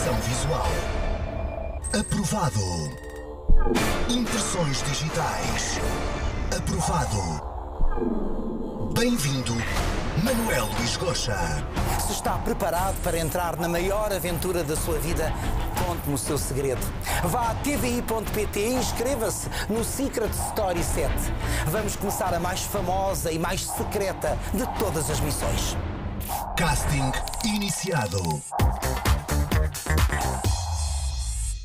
Comunicação visual. Aprovado. Impressões digitais. Aprovado. Bem-vindo, Manuel Luís Gocha. Se está preparado para entrar na maior aventura da sua vida, conte-me o seu segredo. Vá a tvi.pt e inscreva-se no Secret Story 7. Vamos começar a mais famosa e mais secreta de todas as missões. Casting iniciado.